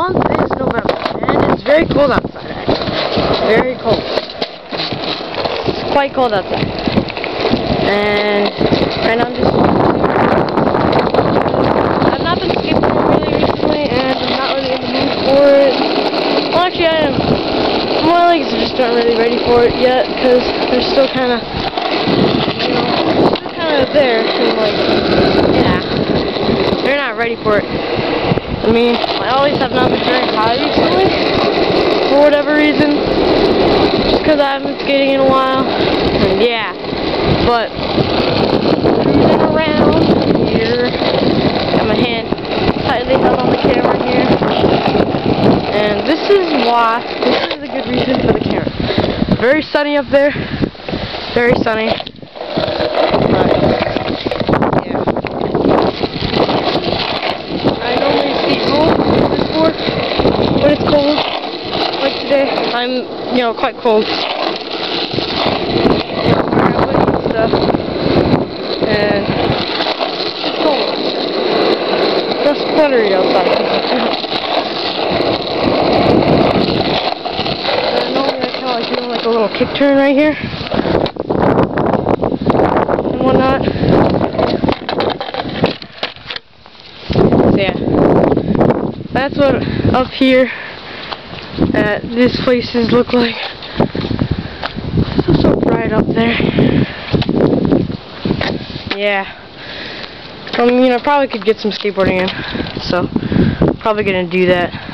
month is November, and it's very cold outside, actually. Very cold. It's quite cold outside. And right now I'm just... I've not been skateboarding really recently, and I'm not really in the mood for it. Well, actually, I am. My legs just aren't really ready for it yet, because they're still kind of, you know, still kind of there, like, yeah, they're not ready for it. I mean, my always have not been very high recently, for whatever reason, just because I haven't been skating in a while, and yeah, but, cruising around here, got my hand tightly held on the camera here, and this is why, this is a good reason for the camera. Very sunny up there, very sunny, but, yeah. I normally skate home before when it's cold, like today. I'm, you know, quite cold. You know, wearing a hoodie and stuff, and it's cold. It's splintery outside. Uh, normally I kind of like doing like a little kick turn right here and whatnot. So yeah, that's what up here Uh, at these places look like. It's so bright up there. Yeah. I mean, I probably could get some skateboarding in, so probably gonna do that.